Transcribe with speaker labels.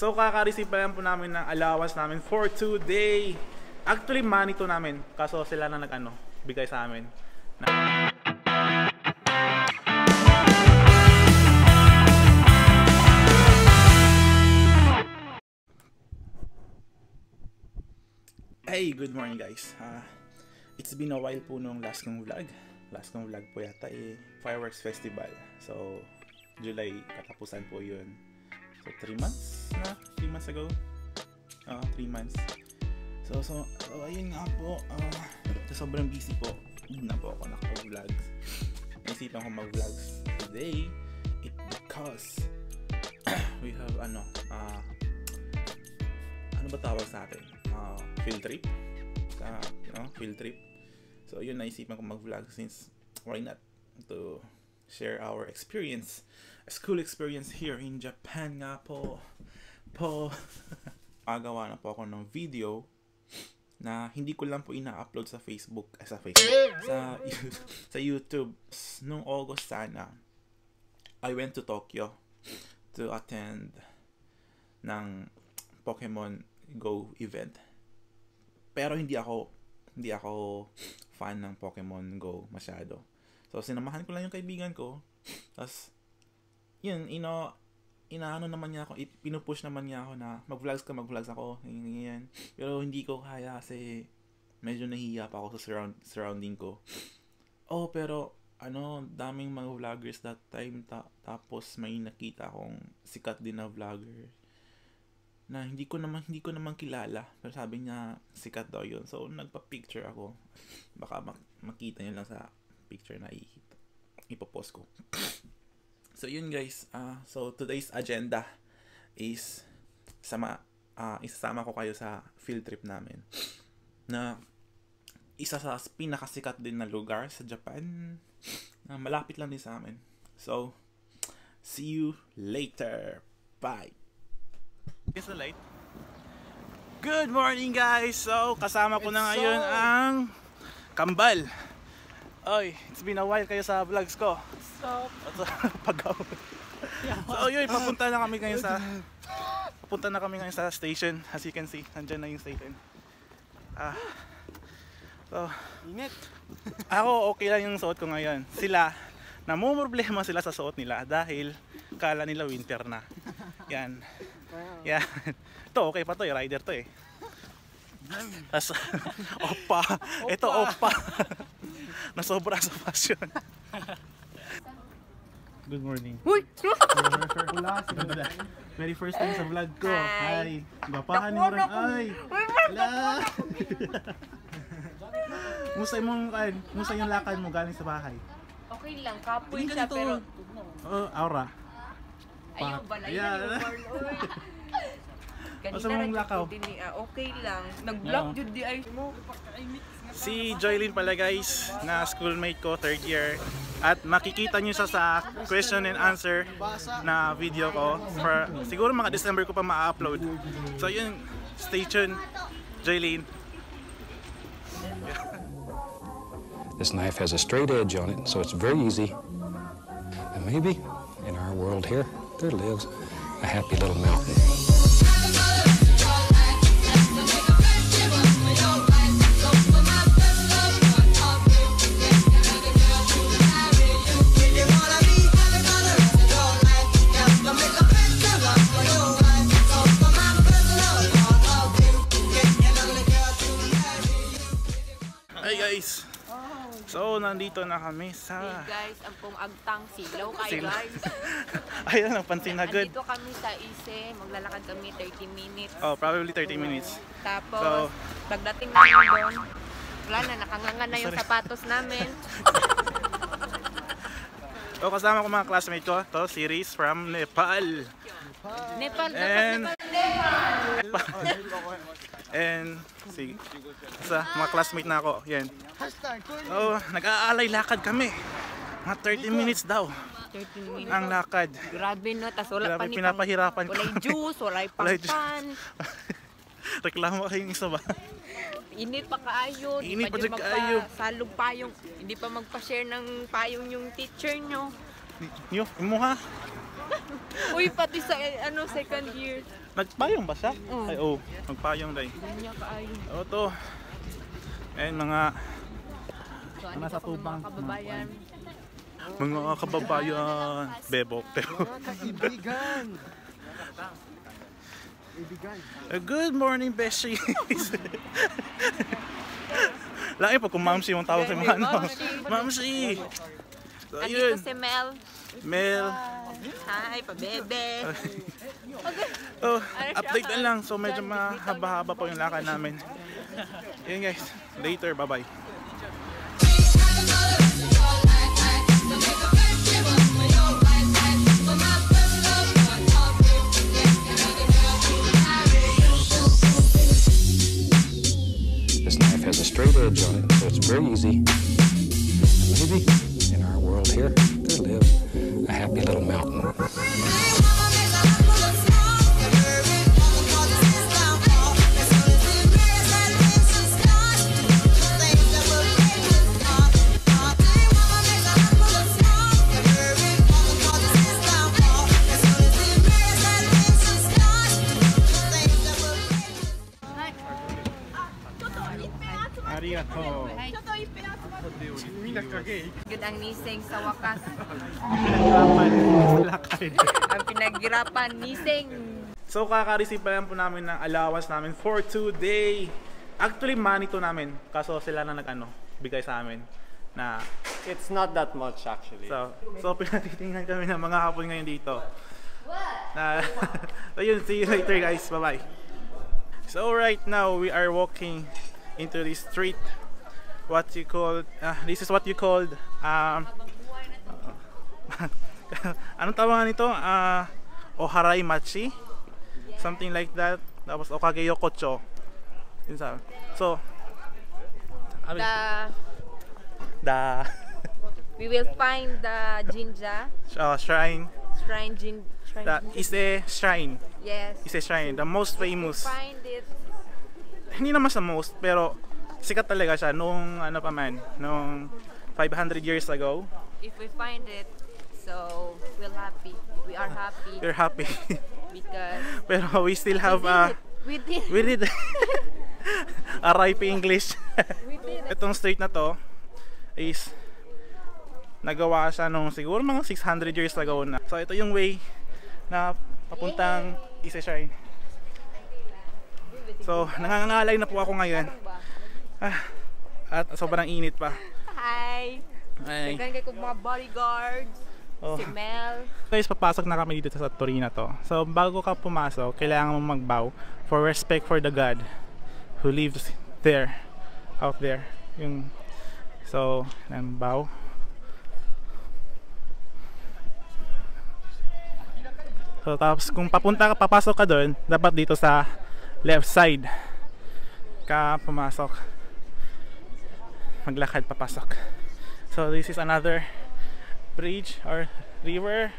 Speaker 1: So kaka-receive pa lang po namin ng allowance namin for today. Actually, money to namin. Kaso sila na nag-ano, bigay sa amin. Na- Hey, good morning guys. Ah, it's been a while po nung last kong vlog. Last kong vlog po yata eh, Fireworks Festival. So, July katapusan po yun. So, 3 months na? 3 months ago? Ah, 3 months. So, so, so ayun nga po. ah, sobrang busy po. Hindi na po ako nakapag-vlogs. Naisipan ko mag-vlogs today. It because we have ano, ah, ano ba tawag sa atin? Ah, field trip. Sa, you know, field trip. So, yun naisipan ko mag-vlog since why not to share our experience, school experience here in Japan nga po. Po. Agawa na po ako ng video na hindi ko lang po ina-upload sa Facebook, eh, sa Facebook, sa, sa YouTube. Nung August sana, I went to Tokyo to attend ng Pokemon Go event. Pero hindi ako hindi ako fan ng Pokemon Go masyado. So sinamahan ko lang yung kaibigan ko. Tapos yun, you know, inaano naman niya ako, pinupush naman niya ako na mag-vlogs ka, mag-vlogs ako, ganyan. Pero hindi ko kaya kasi medyo nahihiya pa ako sa surround, surrounding ko. Oh, pero ano, daming mga vloggers that time ta- tapos may nakita akong sikat din na vlogger na hindi ko naman hindi ko naman kilala pero sabi niya sikat daw yun so nagpa-picture ako baka mak- makita niyo lang sa picture na i- ipopost ko so yun guys ah so today's agenda is sama ah isasama ko kayo sa field trip namin na isa sa pinakasikat din na lugar sa Japan na malapit lang din sa amin so see you later bye Is the light? Good morning guys! So, kasama ko na ngayon ang Kambal. Oy, it's been a while kayo sa vlogs ko.
Speaker 2: Stop.
Speaker 1: Pagaw. So, yun, papunta na kami ngayon sa papunta na kami ngayon sa station. As you can see, nandyan na yung station. Ah. So,
Speaker 2: Init.
Speaker 1: ako okay lang yung suot ko ngayon. Sila, namumroblema sila sa suot nila dahil kala nila winter na. Yan. Yan. Ito, okay pa to eh. Rider to eh. Tapos, opa. Ito, opa. Nasobra sa fashion. Good morning.
Speaker 2: Uy!
Speaker 1: Very first time sa vlog ko. Hi. Gapahan mo rin. Ay. Hala. Musta yung kan, musta yung lakad mo galing sa bahay?
Speaker 2: Okay lang, kapoy siya pero
Speaker 1: Oh, aura.
Speaker 2: ayaw ba na yan yung. Kanina
Speaker 1: Asa mong lakaw?
Speaker 2: din ah, okay lang. Nag-block
Speaker 1: Oo.
Speaker 2: jud di ay mo.
Speaker 1: Si Joylyn pala guys, na schoolmate ko, third year. At makikita nyo siya sa question and answer na video ko. For, siguro mga December ko pa ma-upload. So yun, stay tuned. Joylyn.
Speaker 3: This knife has a straight edge on it, so it's very easy. And maybe in our world here, there lives a happy little mountain.
Speaker 1: Nandito na kami
Speaker 2: Hey
Speaker 1: sa...
Speaker 2: guys, ang pong agtang silaw kayo guys.
Speaker 1: Ayun, napansin na good.
Speaker 2: Nandito kami sa Ise, maglalakad kami 30 minutes.
Speaker 1: Oh, probably 30 minutes.
Speaker 2: Tapos,
Speaker 1: So-
Speaker 2: pagdating namin doon, wala na, nakanganga na yung
Speaker 1: Sorry.
Speaker 2: sapatos namin.
Speaker 1: So, kasama ko mga classmate ko. To, series from Nepal.
Speaker 2: Nepal, dapat
Speaker 1: And-
Speaker 2: Nepal.
Speaker 1: And si sa mga classmate na ako, yan. Oh, nag-aalay lakad kami. Mga 30 minutes daw
Speaker 2: 30 minutes.
Speaker 1: ang lakad.
Speaker 2: Grabe no, tas wala
Speaker 1: Grabe,
Speaker 2: pa ni
Speaker 1: pinapahirapan ko.
Speaker 2: Walay juice,
Speaker 1: juice.
Speaker 2: pangpan.
Speaker 1: Reklamo kayong isa ba?
Speaker 2: Init pa kaayo,
Speaker 1: Init
Speaker 2: pa
Speaker 1: pa kaayo.
Speaker 2: magpasalog payong, hindi pa magpa-share ng payong yung teacher nyo.
Speaker 1: Nyo, imo ha?
Speaker 2: Uy, pati sa ano second year.
Speaker 1: Nagpayong ba siya?
Speaker 2: Oo.
Speaker 1: Ay, oh. Nagpayong day.
Speaker 2: Ganyan kaayo.
Speaker 1: O to. Ayan mga
Speaker 2: So,
Speaker 1: Ano sa
Speaker 2: sa po
Speaker 1: tubang?
Speaker 2: mga kababayan?
Speaker 1: mga kababayan. Bebok.
Speaker 4: Kaibigan! Kaibigan.
Speaker 1: Uh, Good morning, Beshi. Laki po kung Mamsi yung tawag sa mga ano. Mamsi! So,
Speaker 2: Andito
Speaker 1: ayun.
Speaker 2: si Mel.
Speaker 1: Mel.
Speaker 2: Hi, pabebe.
Speaker 1: Oh,
Speaker 2: Ano siya?
Speaker 1: update na lang. So medyo mahaba-haba po yung lakad namin. Yun guys. Later. Bye-bye.
Speaker 3: This knife has a straight edge on it, so it's very easy. Maybe
Speaker 1: Arigato.
Speaker 2: Yun ang nising sa wakas. Ang pinaghirapan nising.
Speaker 1: So kaka-receive pa lang po namin ng allowance namin for today. Actually money to namin. Kaso sila na nag-ano, bigay sa amin na
Speaker 4: It's not that much actually.
Speaker 1: So, so pinatitingnan kami ng mga hapon ngayon dito. Na, so yun, see you later guys. Bye-bye. So right now, we are walking into the street. What you call, ah, this is what you called, um, anong tawagan nito? Ah, Oharai Machi? Something like that. Tapos Okage Yokocho. Yun sa, so,
Speaker 2: The,
Speaker 1: the
Speaker 2: we will find the Jinja.
Speaker 1: uh, shrine,
Speaker 2: Shrine Jin. Shrine
Speaker 1: the
Speaker 2: Jinja.
Speaker 1: Ise Shrine.
Speaker 2: Yes.
Speaker 1: Ise Shrine, the most famous.
Speaker 2: Find it.
Speaker 1: Hindi naman sa most, pero sikat talaga siya nung ano pa man, nung 500 years ago.
Speaker 2: If we find it, so we'll happy. We are happy
Speaker 1: We're happy.
Speaker 2: because
Speaker 1: pero we still have
Speaker 2: we
Speaker 1: uh.
Speaker 2: We did.
Speaker 1: we did a ripe English. Itong street na to is nagawa siya nung siguro mga 600 years ago na. So ito yung way na papuntang Ise Shrine. So nangangalay na po ako ngayon. Ah, at sobrang init pa.
Speaker 2: Hi.
Speaker 1: Ay.
Speaker 2: Kay kong mga bodyguards.
Speaker 1: Oh.
Speaker 2: Si Mel.
Speaker 1: Guys, papasok na kami dito sa Torina to. So, bago ka pumasok, kailangan mo magbow for respect for the God who lives there, out there. Yung, so, nang bow. So, tapos kung papunta ka, papasok ka doon, dapat dito sa left side ka pumasok. Maglakad papasok. So, this is another bridge or river